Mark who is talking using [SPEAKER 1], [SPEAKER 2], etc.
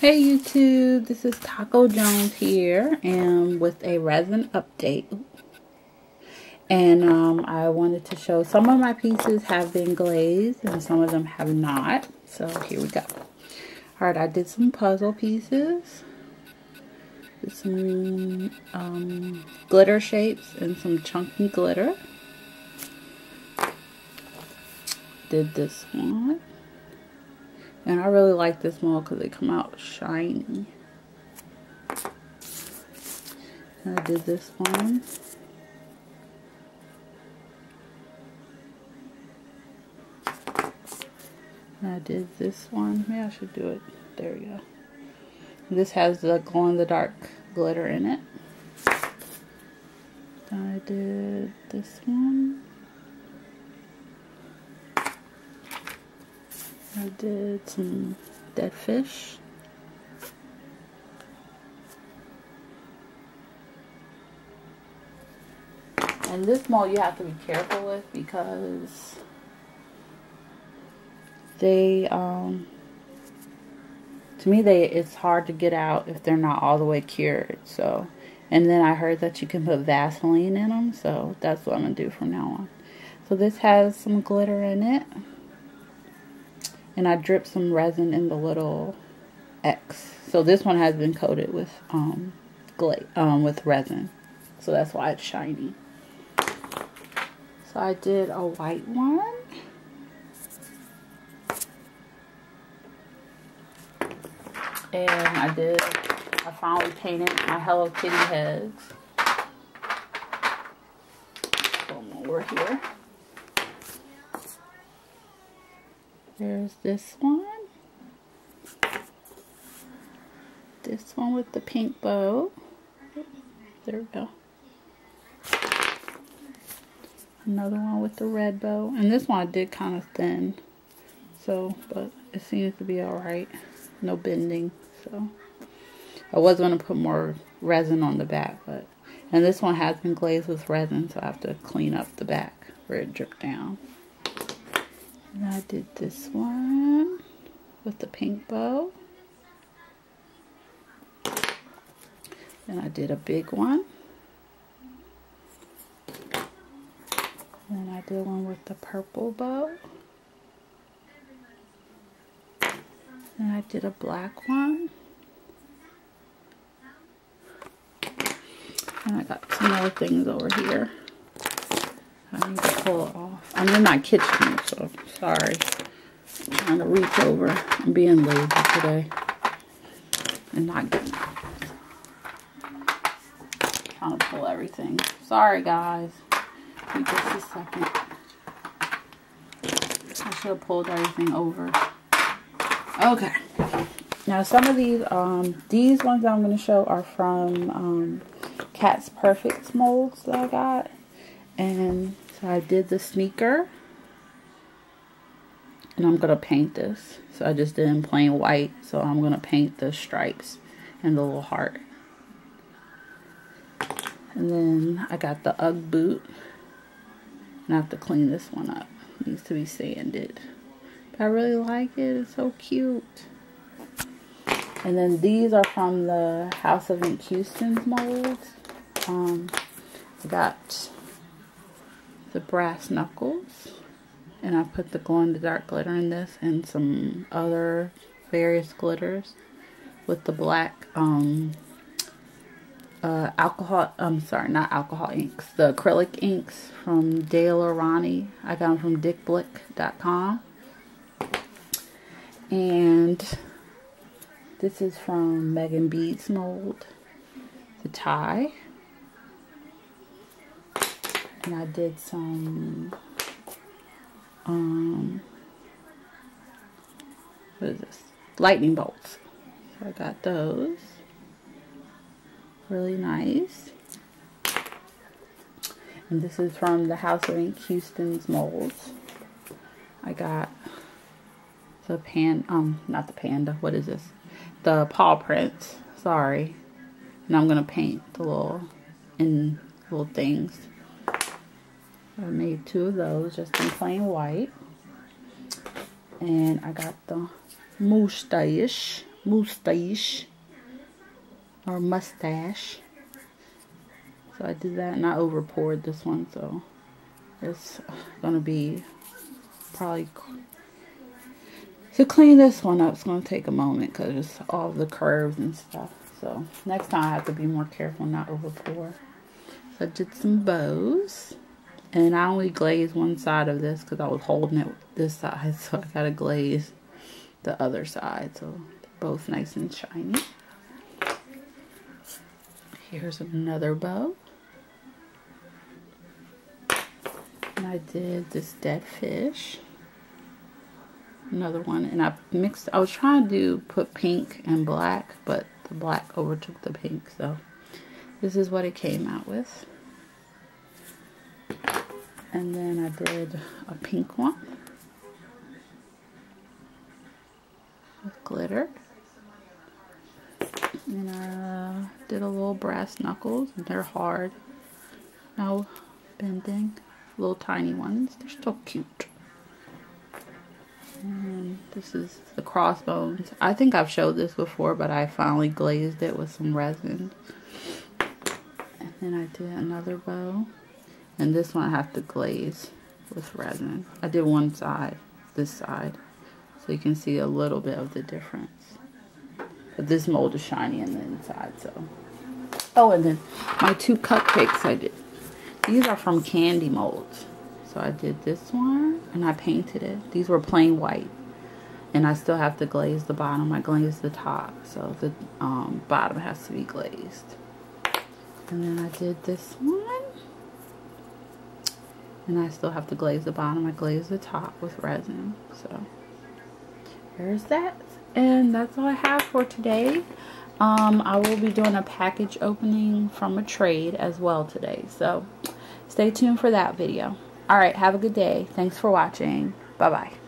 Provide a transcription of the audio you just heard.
[SPEAKER 1] Hey YouTube, this is Taco Jones here and with a resin update. And um, I wanted to show some of my pieces have been glazed and some of them have not. So here we go. Alright, I did some puzzle pieces. Did some um, glitter shapes and some chunky glitter. Did this one. And I really like this mold because they come out shiny. And I did this one. And I did this one. Maybe I should do it. There we go. This has the glow-in-the-dark glitter in it. I did this one. Did some dead fish. And this mold you have to be careful with because they, um, to me, they it's hard to get out if they're not all the way cured. So, and then I heard that you can put Vaseline in them. So that's what I'm to do from now on. So this has some glitter in it. And I dripped some resin in the little X. So this one has been coated with um, um, with resin. So that's why it's shiny. So I did a white one. And I did, I finally painted my Hello Kitty heads. One over here. There's this one. This one with the pink bow. There we go. Another one with the red bow. And this one I did kind of thin. So, but it seems to be alright. No bending. So, I was going to put more resin on the back. but And this one has been glazed with resin. So I have to clean up the back where it dripped down. And I did this one with the pink bow. And I did a big one. And I did one with the purple bow. And I did a black one. And I got some more things over here. I need to pull it off. I'm in my kitchen, so sorry. I'm trying to reach over. I'm being lazy today. And not getting Trying to pull everything. Sorry, guys. Give just a second. I should have pulled everything over. Okay. Now, some of these, um, these ones I'm going to show are from um, Cat's Perfect molds that I got. And so I did the sneaker. And I'm going to paint this. So I just did in plain white. So I'm going to paint the stripes and the little heart. And then I got the Ugg boot. And I have to clean this one up. It needs to be sanded. But I really like it. It's so cute. And then these are from the House of Ink Houston's molds. Um, I got the brass knuckles. And I put the glow-in-the-dark glitter in this and some other various glitters with the black um, uh, alcohol, I'm sorry, not alcohol inks, the acrylic inks from Daler Rowney. I got them from dickblick.com. And this is from Megan Beads mold, the tie and I did some um what is this? Lightning bolts. So I got those. Really nice. And this is from the House of Ink Houston's molds. I got the pan um not the panda what is this? The paw prints sorry. And I'm gonna paint the little in little things I made two of those just in plain white. And I got the Moustache moustache or mustache. So I did that and I over poured this one so it's gonna be probably to clean this one up it's gonna take a moment because it's all the curves and stuff so next time I have to be more careful not over pour so I did some bows and I only glazed one side of this because I was holding it this side so I gotta glaze the other side so both nice and shiny. Here's another bow. And I did this dead fish. Another one and I mixed I was trying to put pink and black but the black overtook the pink so this is what it came out with and then I did a pink one with glitter and I uh, did a little brass knuckles and they're hard no bending little tiny ones they're still cute and this is the crossbones. I think I've showed this before, but I finally glazed it with some resin. And then I did another bow. And this one I have to glaze with resin. I did one side, this side. So you can see a little bit of the difference. But this mold is shiny on the inside, so. Oh, and then my two cupcakes I did. These are from Candy Molds. So I did this one and I painted it. These were plain white. And I still have to glaze the bottom. I glazed the top. So the um, bottom has to be glazed. And then I did this one. And I still have to glaze the bottom. I glaze the top with resin. So there's that. And that's all I have for today. Um, I will be doing a package opening from a trade as well today. So stay tuned for that video. All right, have a good day. Thanks for watching. Bye-bye.